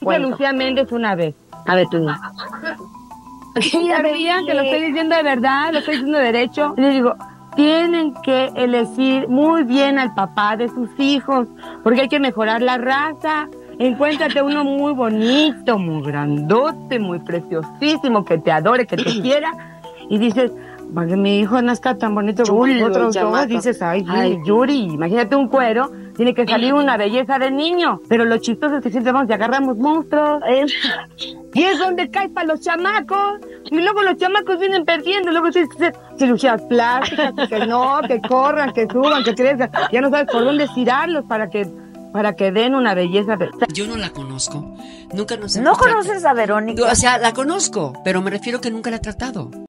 Fue Lucía Méndez una vez. A ver, tú no. Veía que lo estoy diciendo de verdad, lo estoy diciendo de derecho. Y le digo, tienen que elegir muy bien al papá de sus hijos, porque hay que mejorar la raza. Encuéntrate uno muy bonito, muy grandote, muy preciosísimo, que te adore, que te quiera. Y dices, para que mi hijo nazca tan bonito como Chulo, otros dos, dices, ay, Ay. Yuri, imagínate un cuero, tiene que salir una belleza de niño. Pero lo chistoso es que siempre vamos y agarramos monstruos. Eh, Y es donde cae para los chamacos. Y luego los chamacos vienen perdiendo. Luego tienes que hacer cirugías plásticas, que no, que corran, que suban, que crezcan. Ya no sabes por dónde estirarlos para que, para que den una belleza. de- Yo no la conozco. Nunca nos ¿No conoces a Verónica? O sea, la conozco, pero me refiero que nunca la he tratado.